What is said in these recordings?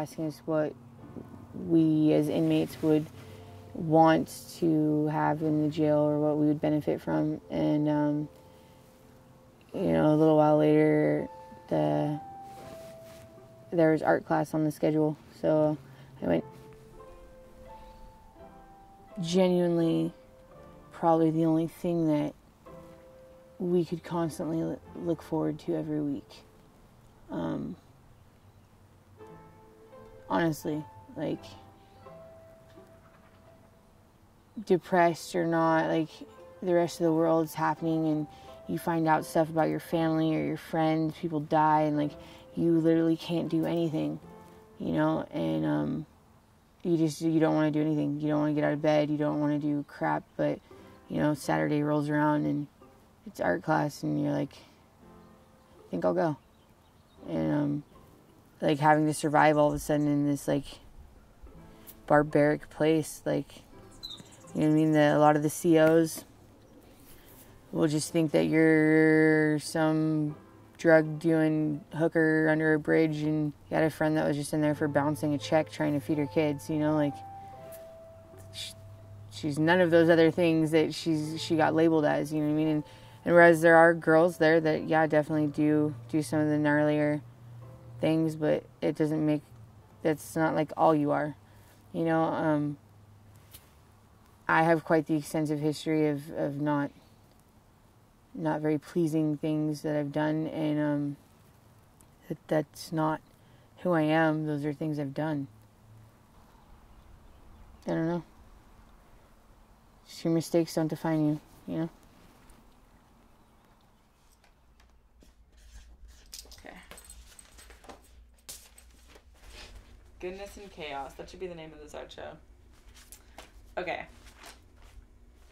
asking us what we as inmates would want to have in the jail or what we would benefit from. And, um, you know, a little while later, the there was art class on the schedule. So I went genuinely probably the only thing that we could constantly look forward to every week. Um, honestly, like depressed or not, like the rest of the world is happening and you find out stuff about your family or your friends, people die, and like you literally can't do anything, you know, and um, you just you don't want to do anything. You don't want to get out of bed. You don't want to do crap. But you know, Saturday rolls around and it's art class, and you're like, I think I'll go, and um, like having to survive all of a sudden in this like barbaric place, like you know what I mean. The, a lot of the COs will just think that you're some drug doing hooker under a bridge and you had a friend that was just in there for bouncing a check trying to feed her kids you know like she, she's none of those other things that she's she got labeled as you know what i mean and, and whereas there are girls there that yeah definitely do do some of the gnarlier things but it doesn't make that's not like all you are you know um i have quite the extensive history of of not not very pleasing things that I've done, and um, that that's not who I am. Those are things I've done. I don't know. Just your mistakes don't define you, you know. Okay. Goodness and chaos. That should be the name of this art show. Okay.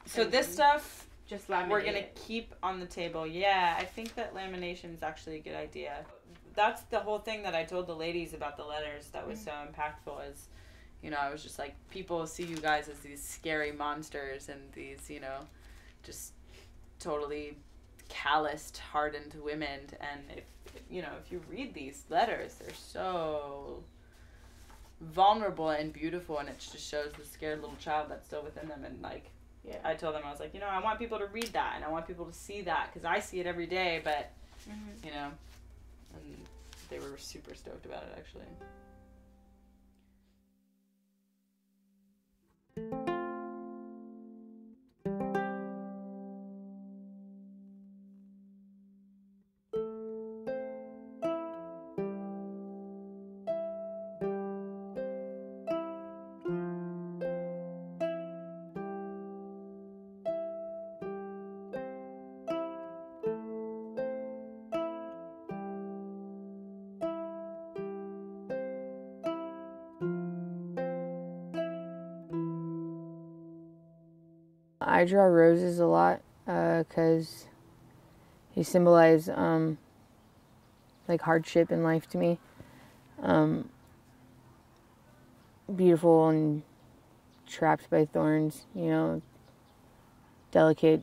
So this stuff Just laminate. we're gonna keep on the table. Yeah, I think that lamination is actually a good idea. That's the whole thing that I told the ladies about the letters that was mm. so impactful is, you know, I was just like, people see you guys as these scary monsters and these, you know, just totally calloused, hardened women. And if, you know, if you read these letters, they're so vulnerable and beautiful and it just shows the scared little child that's still within them and like Yeah. I told them I was like, you know, I want people to read that and I want people to see that because I see it every day, but Mhm. you know, and they were super stoked about it actually. I draw roses a lot because they symbolize um, like hardship in life to me. Um, beautiful and trapped by thorns, you know, delicate.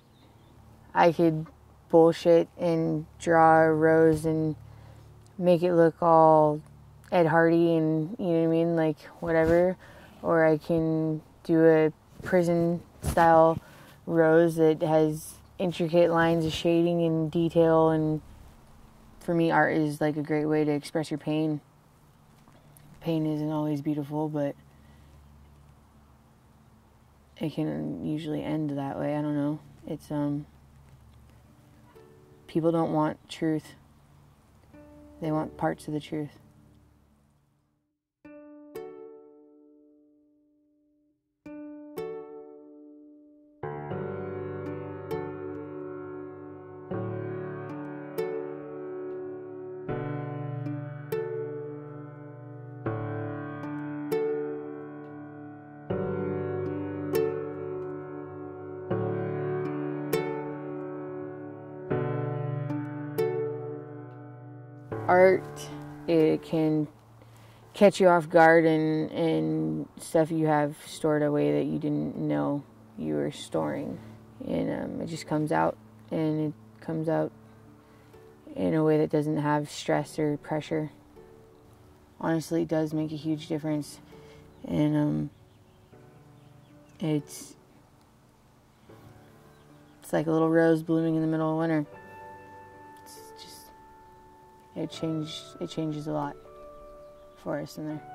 I could bullshit and draw a rose and make it look all Ed Hardy and you know what I mean, like whatever. Or I can do a prison style rose that has intricate lines of shading and detail and for me art is like a great way to express your pain. Pain isn't always beautiful but it can usually end that way. I don't know. It's um people don't want truth. They want parts of the truth art. It can catch you off guard and, and stuff you have stored away that you didn't know you were storing. And um, it just comes out, and it comes out in a way that doesn't have stress or pressure. Honestly, it does make a huge difference. And um, it's, it's like a little rose blooming in the middle of winter it changed it changes a lot for us in there.